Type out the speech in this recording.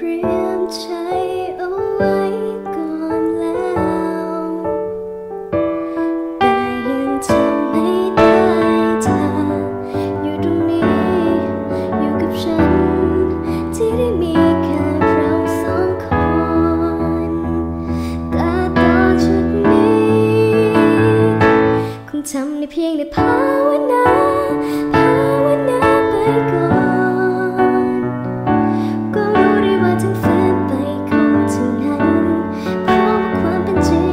เรียมใจเอาไว้ก่อนแล้ว แต่ยังทำไม่ได้เธออยู่ตรงนี้ อยู่กับฉัน ที่ได้มีแค่เราสองคนแต่ตอจนี้ คงทำในเพียงในภาวนา zu.